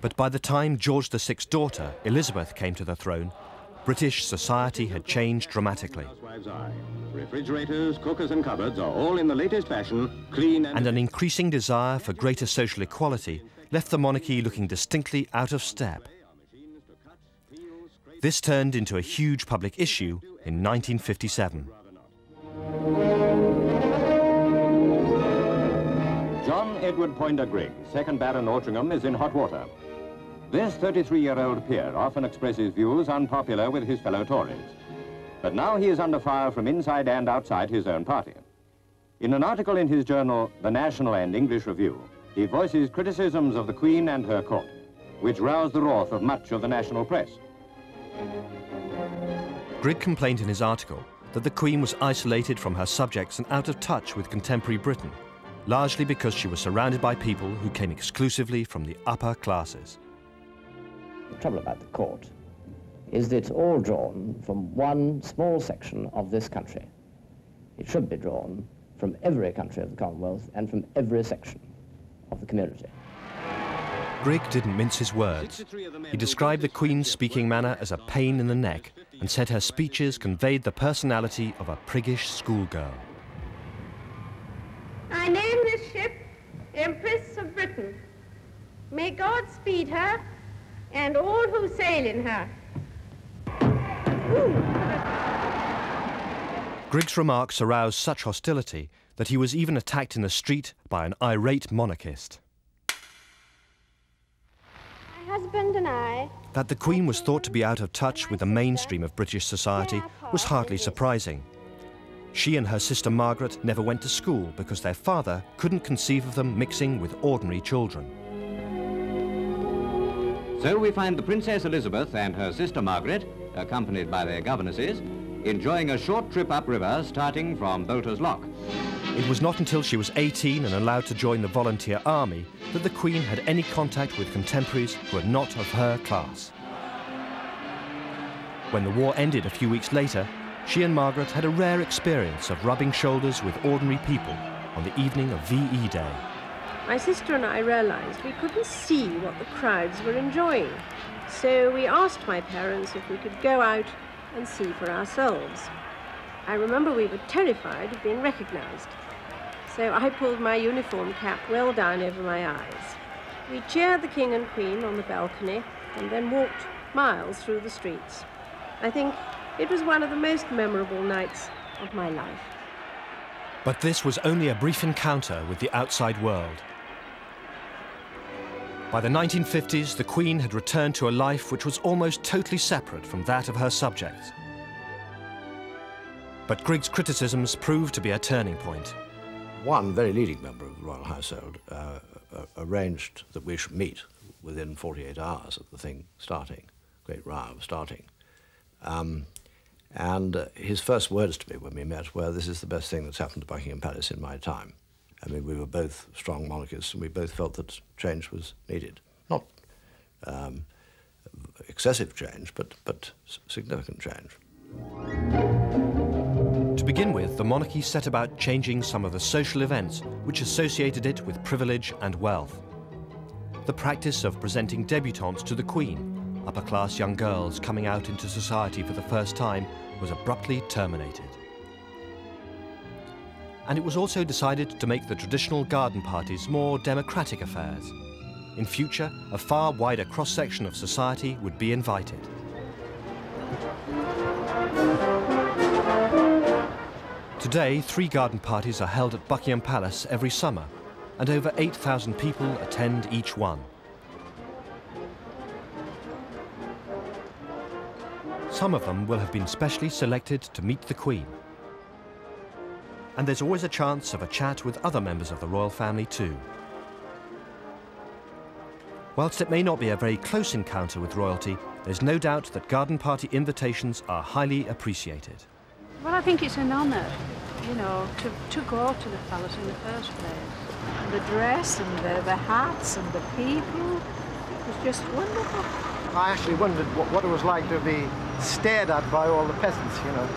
But by the time George VI's daughter, Elizabeth, came to the throne, British society had changed dramatically. Refrigerators, cookers and cupboards are all in the latest fashion, clean and... And an increasing desire for greater social equality left the monarchy looking distinctly out of step. This turned into a huge public issue in 1957. John Edward Poynder Grigg, 2nd Baron Altrincham, is in hot water. This 33-year-old peer often expresses views unpopular with his fellow Tories. But now he is under fire from inside and outside his own party. In an article in his journal, The National and English Review, he voices criticisms of the Queen and her court, which roused the wrath of much of the national press. Grigg complained in his article that the Queen was isolated from her subjects and out of touch with contemporary Britain, largely because she was surrounded by people who came exclusively from the upper classes. The trouble about the court is that it's all drawn from one small section of this country. It should be drawn from every country of the Commonwealth and from every section of the community. Grigg didn't mince his words. He described the Queen's speaking manner as a pain in the neck and said her speeches conveyed the personality of a priggish schoolgirl. I name this ship Empress of Britain. May God speed her and all who sail in her. Grigg's remarks aroused such hostility that he was even attacked in the street by an irate monarchist. My husband and I... That the Queen was thought to be out of touch with the mainstream of British society was hardly surprising. She and her sister Margaret never went to school because their father couldn't conceive of them mixing with ordinary children. So we find the Princess Elizabeth and her sister Margaret, accompanied by their governesses, enjoying a short trip upriver starting from Boulter's Lock. It was not until she was 18 and allowed to join the volunteer army that the Queen had any contact with contemporaries who were not of her class. When the war ended a few weeks later, she and Margaret had a rare experience of rubbing shoulders with ordinary people on the evening of VE Day. My sister and I realized we couldn't see what the crowds were enjoying. So we asked my parents if we could go out and see for ourselves. I remember we were terrified of being recognized. So I pulled my uniform cap well down over my eyes. We cheered the King and Queen on the balcony and then walked miles through the streets. I think it was one of the most memorable nights of my life. But this was only a brief encounter with the outside world. By the 1950s, the Queen had returned to a life which was almost totally separate from that of her subjects. But Grigg's criticisms proved to be a turning point. One very leading member of the royal household uh, arranged that we should meet within 48 hours of the thing starting, great row starting. Um, and uh, his first words to me when we met were, this is the best thing that's happened to Buckingham Palace in my time. I mean, we were both strong monarchists and we both felt that change was needed. Not um, excessive change, but, but significant change. To begin with, the monarchy set about changing some of the social events which associated it with privilege and wealth. The practice of presenting debutantes to the Queen, upper-class young girls coming out into society for the first time, was abruptly terminated and it was also decided to make the traditional garden parties more democratic affairs. In future, a far wider cross-section of society would be invited. Today, three garden parties are held at Buckingham Palace every summer, and over 8,000 people attend each one. Some of them will have been specially selected to meet the Queen and there's always a chance of a chat with other members of the royal family too. Whilst it may not be a very close encounter with royalty, there's no doubt that garden party invitations are highly appreciated. Well, I think it's an honour, you know, to, to go to the palace in the first place. The dress and the, the hats and the people, it was just wonderful. I actually wondered what, what it was like to be stared at by all the peasants, you know.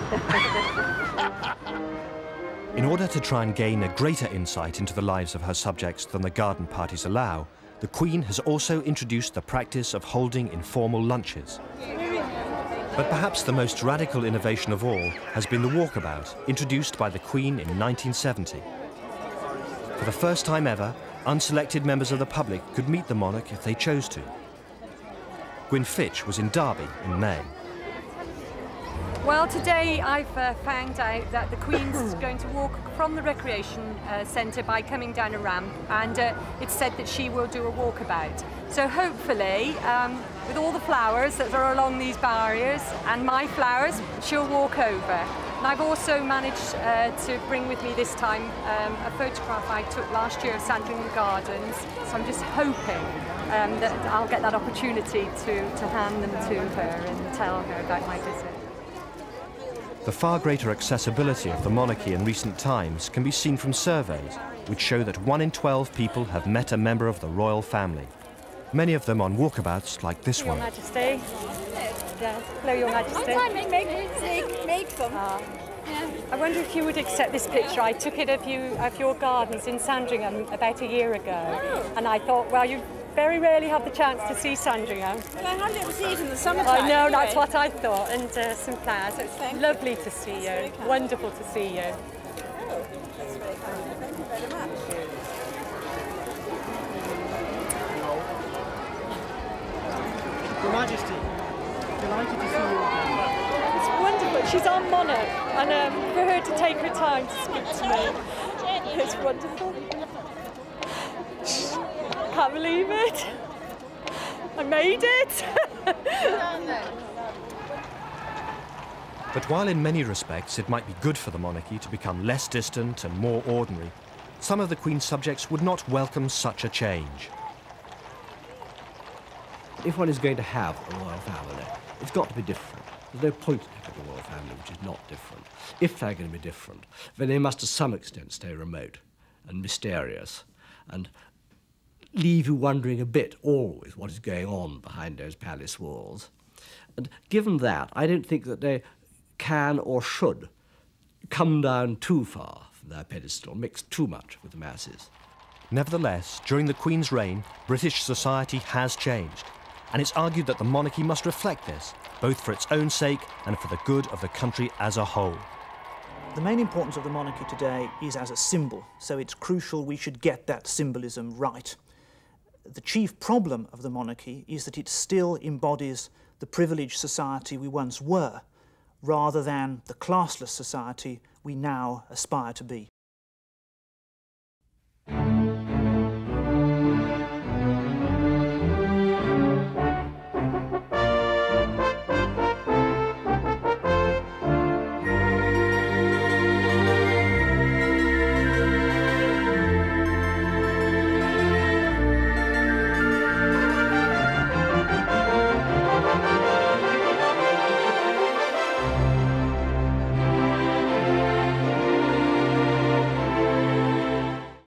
In order to try and gain a greater insight into the lives of her subjects than the garden parties allow, the Queen has also introduced the practice of holding informal lunches. But perhaps the most radical innovation of all has been the walkabout, introduced by the Queen in 1970. For the first time ever, unselected members of the public could meet the monarch if they chose to. Gwyn Fitch was in Derby in May. Well, today I've uh, found out that the Queen's is going to walk from the recreation uh, centre by coming down a ramp, and uh, it's said that she will do a walkabout. So hopefully, um, with all the flowers that are along these barriers and my flowers, she'll walk over. And I've also managed uh, to bring with me this time um, a photograph I took last year of Sandringham Gardens. So I'm just hoping um, that I'll get that opportunity to, to hand them to her and tell her about my visit. The far greater accessibility of the monarchy in recent times can be seen from surveys, which show that 1 in 12 people have met a member of the royal family. Many of them on walkabouts like this Your one. Majesty. Yeah. Hello, Your Majesty. make, make, make them. Ah. I wonder if you would accept this picture. I took it of you of your gardens in Sandringham about a year ago, Oh. and I thought, well, you very rarely have the chance to see Sandringham. Well, I hardly ever see it in the summertime. I know, anyway. that's what I thought, and uh, some flowers. It's Thank you. lovely to see you. very kind. Wonderful to see you. Oh, that's very kind. Thank you very much. Your Majesty, delighted to see you. It's wonderful. She's our monarch, and um, for her to take her time to speak to me, it's wonderful. I can't believe it. I made it. But while in many respects it might be good for the monarchy to become less distant and more ordinary, some of the Queen's subjects would not welcome such a change. If one is going to have a royal family, it's got to be different. There's no point in having a royal family which is not different. If they're going to be different, then they must to some extent stay remote and mysterious and leave you wondering a bit always what is going on behind those palace walls. And given that, I don't think that they can or should come down too far from their pedestal, mix too much with the masses. Nevertheless, during the Queen's reign, British society has changed, and it's argued that the monarchy must reflect this, both for its own sake and for the good of the country as a whole. The main importance of the monarchy today is as a symbol, so it's crucial we should get that symbolism right. The chief problem of the monarchy is that it still embodies the privileged society we once were, rather than the classless society we now aspire to be.